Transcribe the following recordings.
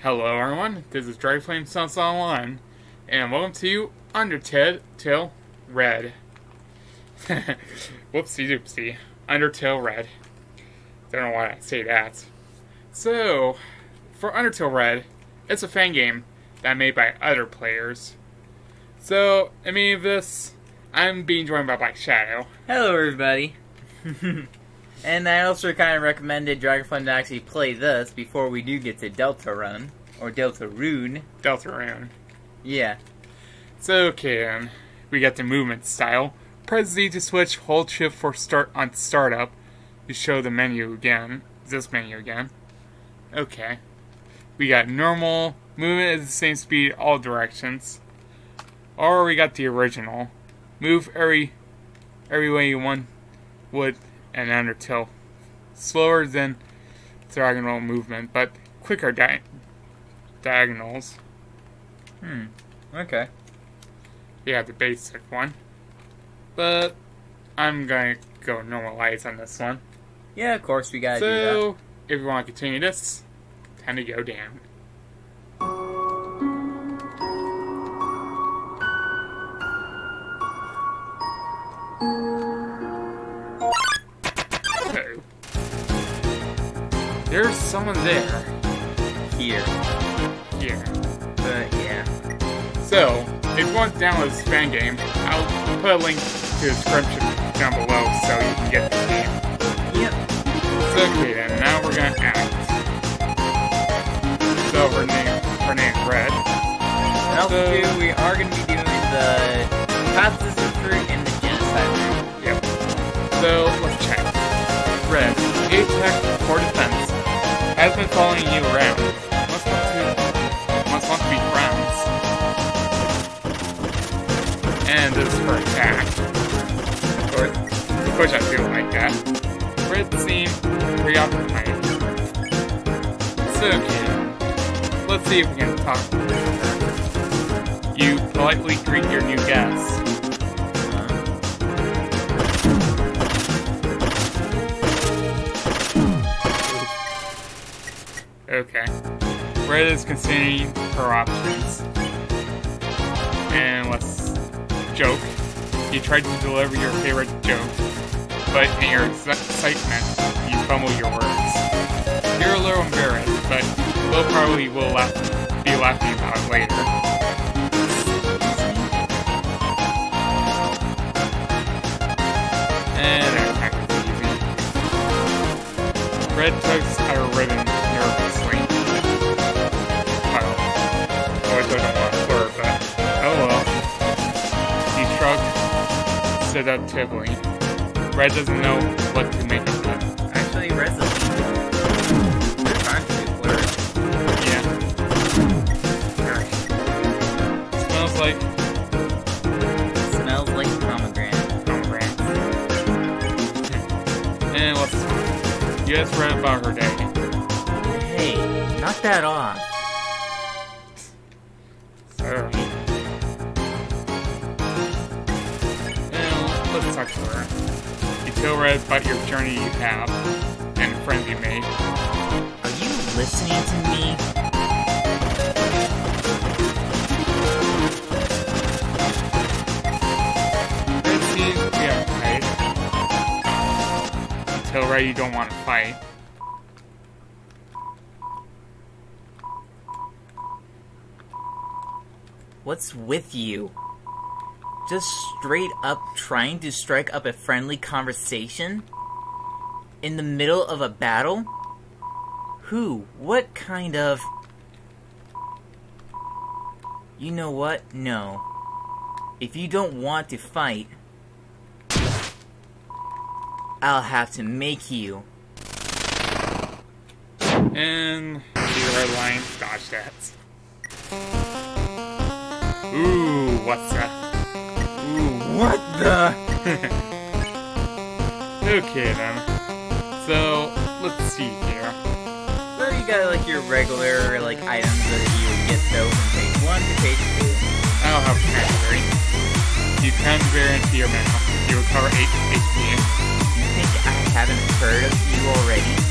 Hello everyone, this is Dragonflame Suns Online, and welcome to Undertale Red. Whoopsie doopsie. Undertale Red. Don't know why I say that. So, for Undertale Red, it's a fan game that made by other players. So, I mean, this, I'm being joined by Black Shadow. Hello, everybody. and I also kind of recommended Dragonflame to actually play this before we do get to Delta Run or Delta Rune. Deltarune. Deltarune. Yeah. So, okay. Um, we got the movement style. Press Z to switch, hold shift for start on startup to show the menu again. This menu again. Okay. We got normal, movement is the same speed all directions. Or we got the original. Move every every way you want would and Undertale. Slower than diagonal movement, but quicker di diagonals. Hmm. Okay. Yeah, the basic one. But I'm gonna go normalize on this one. Yeah, of course we gotta so, do So, if you want to continue this, time to go down. So, there's someone there. Here. Here. But, yeah. So, if you want to download this fan game, I'll put a link to the description down below so you can get the game. Yep. So, okay then, now we're gonna act. So, her name, her name's Red. Also, So- too, we are gonna be doing the pacifist route and the genocide. Yep. So, let's check. Attack for defense, has been following you around. Must want to, must want to be friends. And this is her attack. Of course, of course I feel like that. Red seemed preoccupied. So, okay, let's see if we can talk to. You politely greet your new guests. Okay. Red is considering her options. And let's joke. You tried to deliver your favorite joke, but in your excitement, you fumble your words. You're a little embarrassed, but we'll probably will laugh, be laughing about it later. Red tugs shrugged seductively. Red doesn't know what to make of that. Actually, Red's They're trying to flirt. Yeah. Alright. Smells like Smells like pomegranate. pomegranate. And let's. You guys read about her day. Hey, knock that off. And let's talk to her. You tell Red about your journey you have and the friends you made. Are you listening to me? Red seems to be uptight. You tell Red you don't want to fight. What's with you? Just straight up trying to strike up a friendly conversation? In the middle of a battle? Who? What kind of. You know what? No. If you don't want to fight, I'll have to make you. And red line, dodge that. Ooh, what's that? Ooh, What the? okay then. So, let's see here. So you got like your regular like items that you would get though from page one to page two. I don't have Cranberry. You Cranberry into your mana. You recover 8 HP. You think I haven't heard of you already?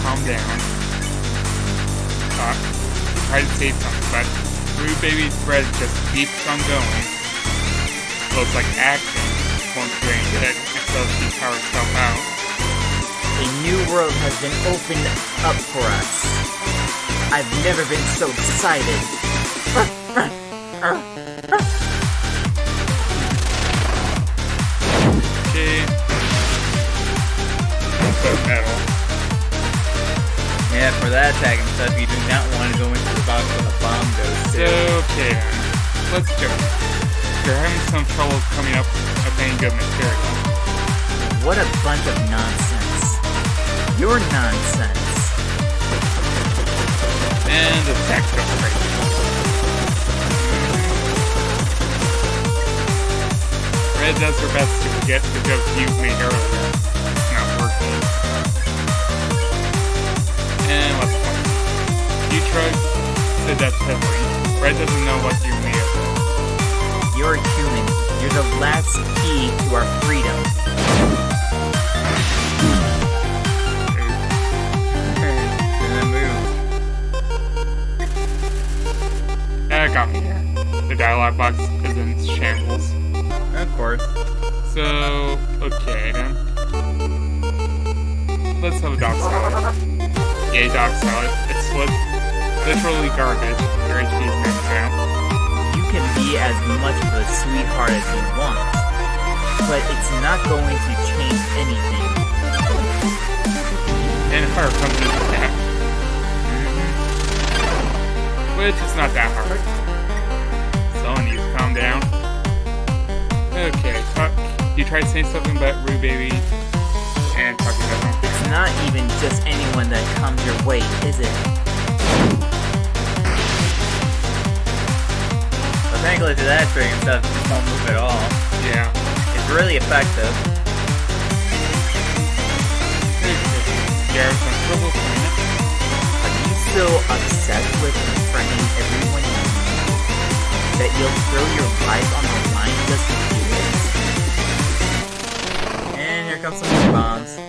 Calm down. Talk. Try to say something, but Rude Baby's bread just keeps on going. Looks like action won't drain any good until she powers herself out. A new world has been opened up for us. I've never been so excited. that attack and stuff, you do not want to go into the box bomb goes So, okay. Let's go. You're having some trouble coming up with any good material. What a bunch of nonsense. You're nonsense. And goes crazy. Red does her best to forget the joke you made earlier. It's not working. And let's shrug said that heavily. Red doesn't know what you it. You're a human. You're the last key to our freedom. That got me here. The dialogue box is in shambles. Of course. So, okay then. Let's have a dog salad. Yay, dog salad. It's lit- literally garbage. Your HP is maxed out. You can be as much of a sweetheart as you want, but it's not going to change anything. And her comes into attack. Which is not that hard. Someone needs to calm down. Okay, talk. You tried saying something about Rue Baby and talking about. It's not even just anyone that comes your way, is it? Thankfully to that trick and stuff, it won't move at all. Yeah. It's really effective. There's some trouble. Are you so obsessed with befriending everyone you meet that you'll throw your life on the line just to do it? And here comes some more bombs.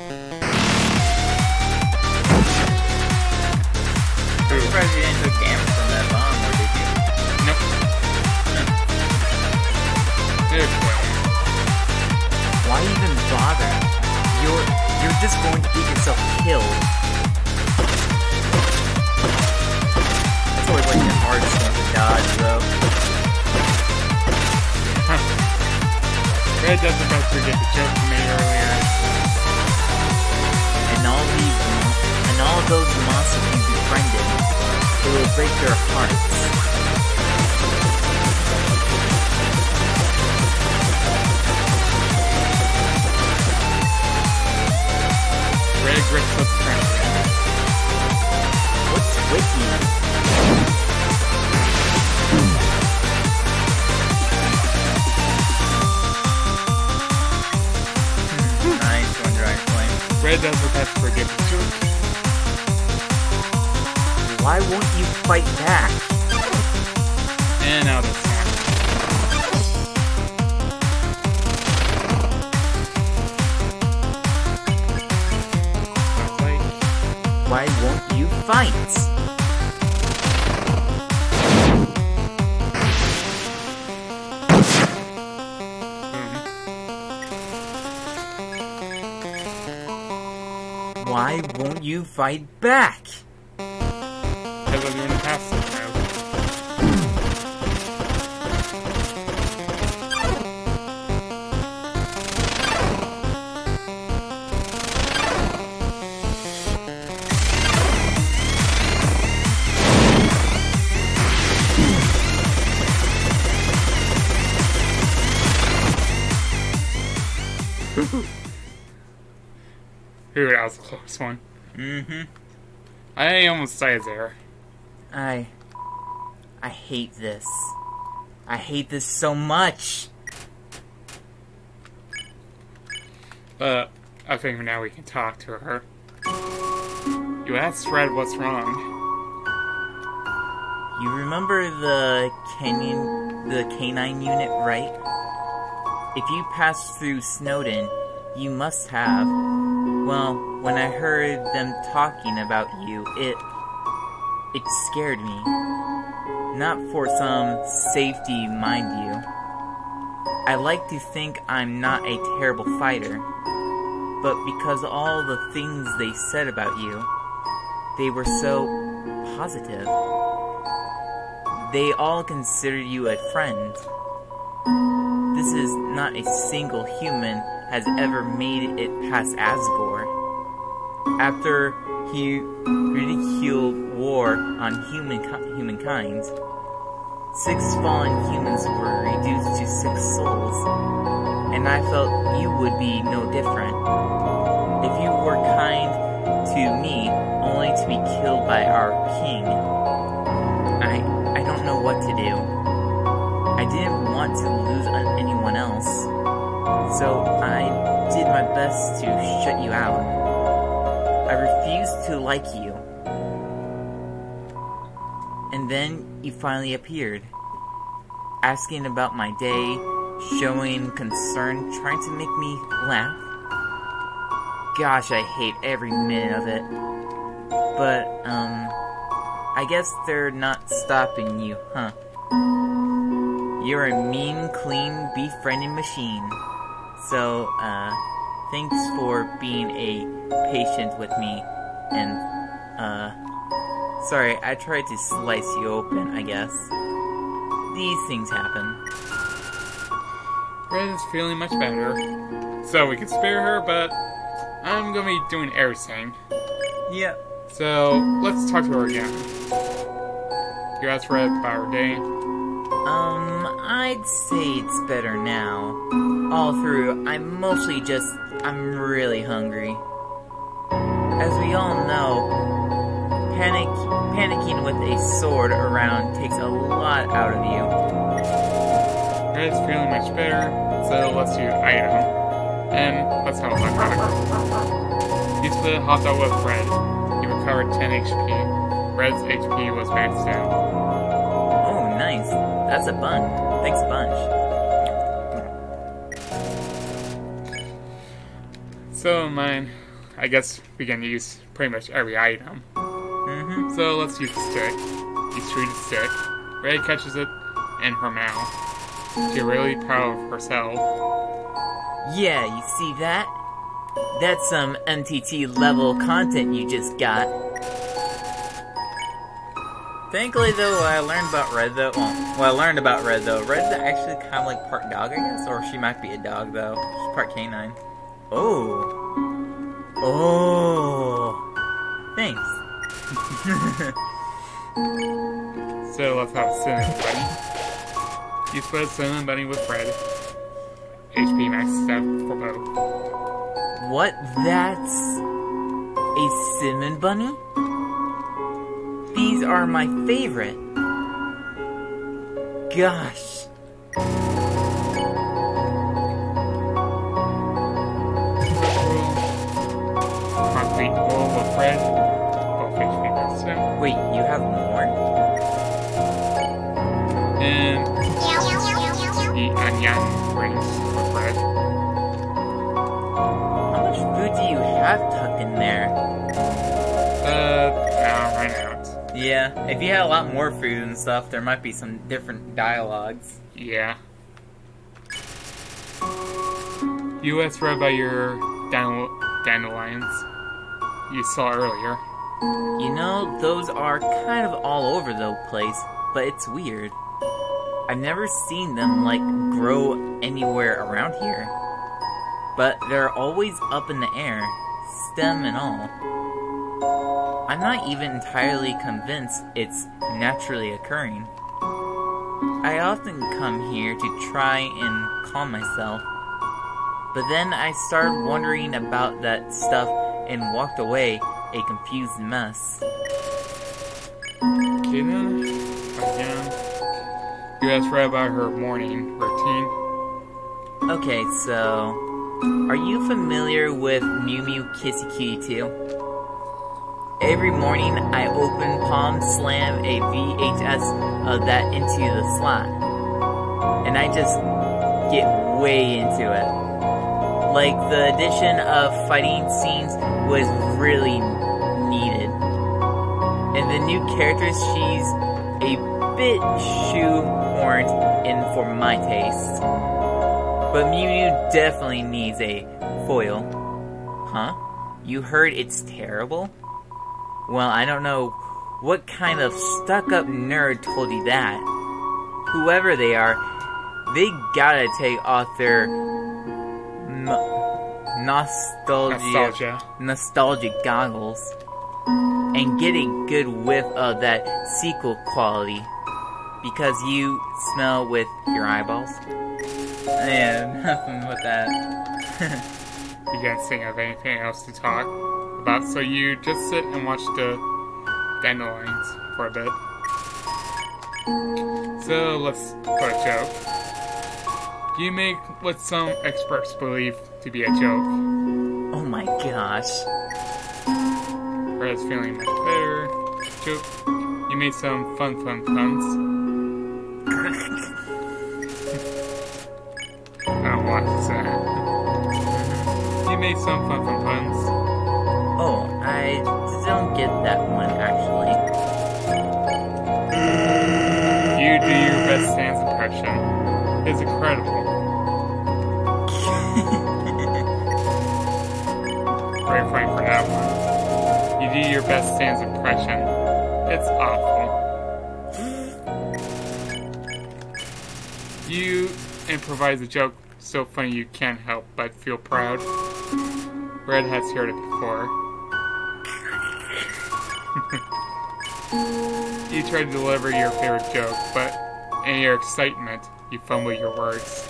Why you fight back? because I'm doing the passive. Ooh, that was a close one. Mm-hmm. I almost died there. I... I hate this. I hate this so much. But I think now we can talk to her. You asked Red what's wrong. You remember the canyon, the canine unit, right? If you pass through Snowdin, You must have. Well, when I heard them talking about you, it. it scared me. Not for some safety, mind you. I like to think I'm not a terrible fighter, but because all the things they said about you, they were so positive. They all consider you a friend. This is not a single human has ever made it past Asgore. After he ridiculed war on human humankind, six fallen humans were reduced to six souls, and I felt you would be no different. If you were kind to me only to be killed by our king, I I don't know what to do. I didn't want to lose anyone else, so I did my best to shut you out. I refused to like you. And then you finally appeared, asking about my day, showing concern, trying to make me laugh. Gosh, I hate every minute of it. But, um, I guess they're not stopping you, huh? You're a mean, clean, befriending machine. So, uh, thanks for being a patient with me, and, uh, sorry, I tried to slice you open, I guess. These things happen. Red is feeling much better, so we can spare her, but I'm gonna be doing everything. Yeah. So, let's talk to her again. You asked Red about her day. Um, I'd say it's better now. All through, I'm mostly just, I'm really hungry. As we all know, panic, panicking with a sword around takes a lot out of you. Red's feeling much better, so let's do item. And let's have a talk about her. You split a hot dog with Red. You recovered 10 HP. Red's HP was maxed out. Oh, nice. That's a bun. Thanks a bunch. So mine, I guess we can use pretty much every item. Mm-hmm. So let's use the stick. You shoot the stick. Red catches it in her mouth. She's really proud of herself. Yeah, you see that? That's some MTT level content you just got. Thankfully, though, I learned about Red, though. Well, well, I learned about Red, though. Red's actually kind of like part dog, I guess, or she might be a dog, though. She's part canine. Oh. Oh. Thanks. So let's have a cinnamon bunny. You split cinnamon bunny with Red. HP max step for both. What? That's a cinnamon bunny? These are my favorite. Gosh. Wall with Red. Both HP max step. Wait, you have more? And the onion rings with Red. How much food do you have tucked in there? Uh, now right out. Yeah, if you had a lot more food and stuff, there might be some different dialogues. Yeah. You asked Red about your dandel- dandelions you saw earlier. You know, those are kind of all over the place, but it's weird. I've never seen them, like, grow anywhere around here. But they're always up in the air, stem and all. I'm not even entirely convinced it's naturally occurring. I often come here to try and calm myself, but then I start wondering about that stuff and walked away a confused mess. Then, again. You asked Red about her morning routine. Okay, so are you familiar with Mew Mew Kissy Cutie 2? Every morning I open Palm Slam a VHS of uh, that into the slot. And I just get way into it. Like, the addition of fighting scenes was really needed. And the new characters, she's a bit shoehorned in for my taste. But Mew Mew definitely needs a foil. Huh? You heard it's terrible? Well, I don't know what kind of stuck up nerd told you that. Whoever they are, they gotta take off their nostalgia, Nostalgia. nostalgic goggles and get a good whiff of that sequel quality because you smell with your eyeballs. Yeah, nothing with that. You can't think of anything else to talk about, so you just sit and watch the dandelions for a bit. So let's put a joke. You make what some experts believe to be a joke. oh my gosh. Red's feeling much better. Joke. You made some fun, fun puns. I don't want to say. You made some fun, fun puns. Oh, I don't get that one actually. You do your best Sans impression. It's incredible. For that one. You do your best Sans impression. It's awful. You improvise a joke so funny you can't help but feel proud. Red has heard it before. You try to deliver your favorite joke, but in your excitement, you fumble your words.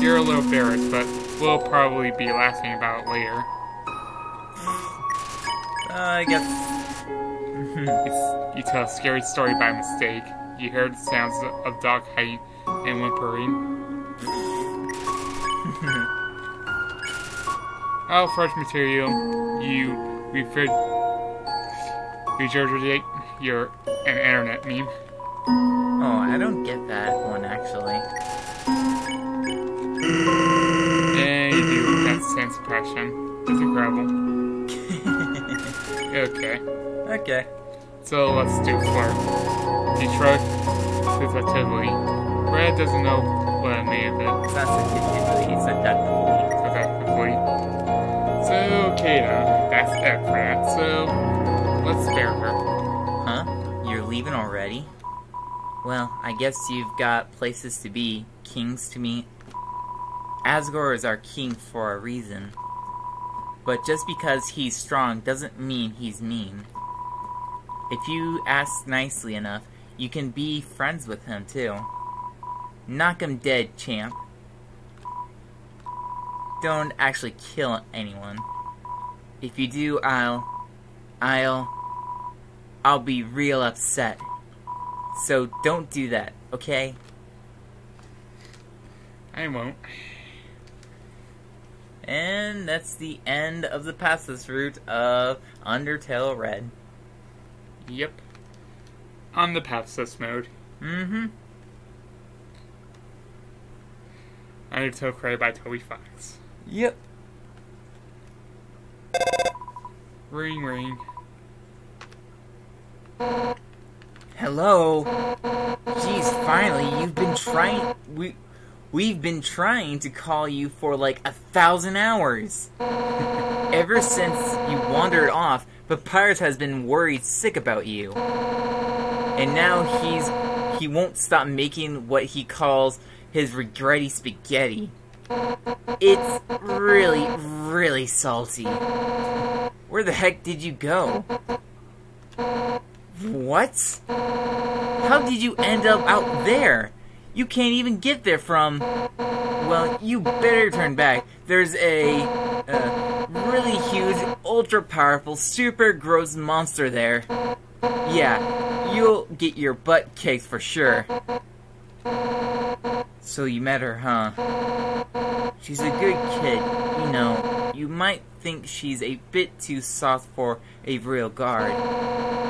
You're a little embarrassed, but we'll probably be laughing about it later. Uh, I guess. It's, you tell a scary story by mistake. You hear the sounds of dog hiding and whimpering. oh, fresh material. You refer- regurgitate your an internet meme. Oh, I don't get that one actually. And you do that Sans impression. It's incredible. Okay, Okay. so let's do. You shrug sensitively. Red doesn't know what I made of it. It's not sensitively, it's seductively. Effectively. So, okay then. That's it for that. So, let's spare her. Huh? You're leaving already? Well, I guess you've got places to be, kings to meet. Asgore is our king for a reason. But just because he's strong doesn't mean he's mean. If you ask nicely enough, you can be friends with him too. Knock him dead, champ. Don't actually kill anyone. If you do, I'll. I'll. I'll be real upset. So don't do that, okay? I won't. And that's the end of the passes route of Undertale Red. Yep. On the Papsus mode. Mm-hmm. Undertale created by Toby Fox. Yep. Ring ring. Hello. Jeez, finally, you've been trying. We, we've been trying to call you for like a thousand hours. Ever since you wandered off, Papyrus has been worried sick about you. And now he's he won't stop making what he calls his regretty spaghetti. It's really, really salty. Where the heck did you go? What? How did you end up out there? You can't even get there from. Well, you better turn back. There's a uh, really huge, ultra powerful, super gross monster there. Yeah, you'll get your butt kicked for sure. So you met her, huh? She's a good kid, you know. You might think she's a bit too soft for a real guard.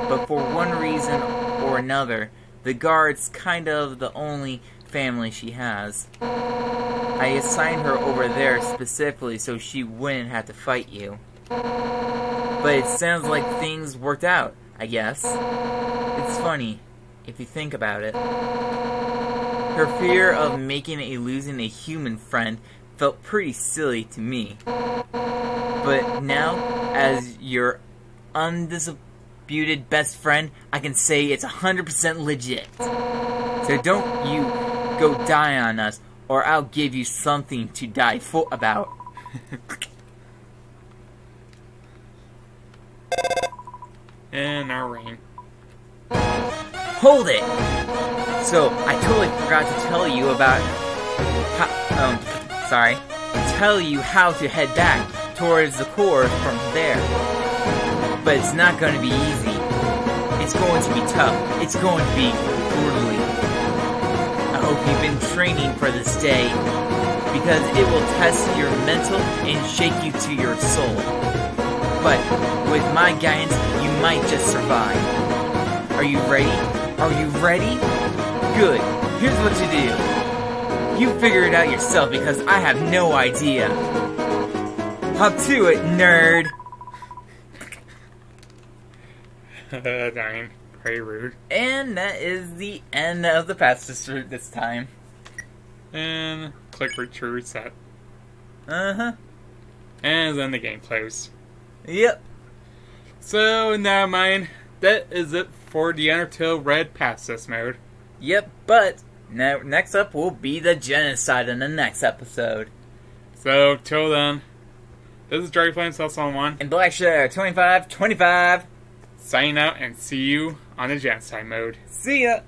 But for one reason or another, the guard's kind of the only family she has. I assigned her over there specifically so she wouldn't have to fight you. But it sounds like things worked out, I guess. It's funny, if you think about it. Her fear of making a losing a human friend felt pretty silly to me. But now, as your undisputed best friend, I can say it's 100% legit. So don't you go die on us, or I'll give you something to die for about. And our rain. Hold it! So, I totally forgot to tell you about how, um, sorry, tell you how to head back towards the core from there. But it's not going to be easy. It's going to be tough. It's going to be brutally. I hope you've been training for this day because it will test your mental and shake you to your soul. But with my guidance, you might just survive. Are you ready? Are you ready? Good. Here's what you do. You figure it out yourself because I have no idea. Hop to it, nerd. Dying. Very rude. And that is the end of the fastest route this time. And click for true reset. Uh huh. And then the game closed. Yep. So now mine, that is it for the Undertale Red Passes mode. Yep. But now next up will be the genocide in the next episode. So till then, this is Dragonflame Cells on One, And Black Share 25 25. Signing out and see you on the genocide mode. See ya.